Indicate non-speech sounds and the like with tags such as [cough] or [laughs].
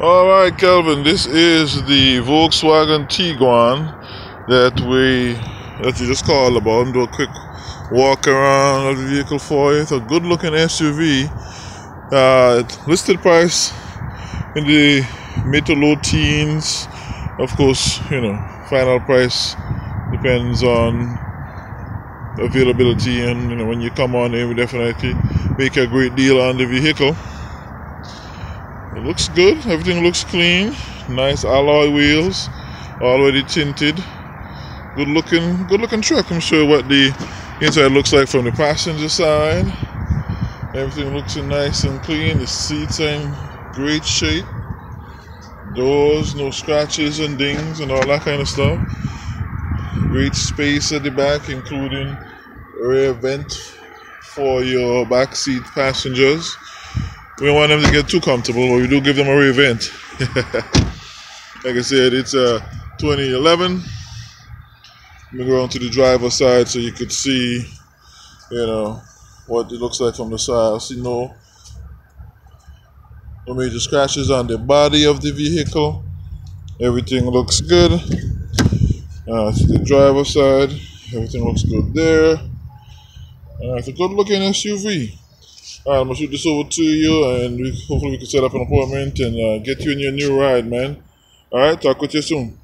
All right, Kelvin. This is the Volkswagen Tiguan that we that you just called about. I'm do a quick walk around of the vehicle for you. It's a good-looking SUV. Uh, listed price in the mid to low teens. Of course, you know, final price depends on availability, and you know, when you come on in, we definitely make a great deal on the vehicle. It looks good. Everything looks clean. Nice alloy wheels, already tinted. Good looking, good looking truck. I'm sure what the inside looks like from the passenger side. Everything looks nice and clean. The seats are in great shape. Doors, no scratches and dings and all that kind of stuff. Great space at the back, including rear vent for your back seat passengers. We don't want them to get too comfortable, but we do give them a rear vent. [laughs] like I said, it's a uh, 2011. Let me go on to the driver's side so you could see, you know, what it looks like from the side. I see no, no major scratches on the body of the vehicle. Everything looks good. Uh, to the driver's side, everything looks good there. Uh, it's a good looking SUV. I'm gonna shoot this over to you, and we, hopefully we can set up an appointment and uh, get you in your new ride, man. Alright, talk with you soon.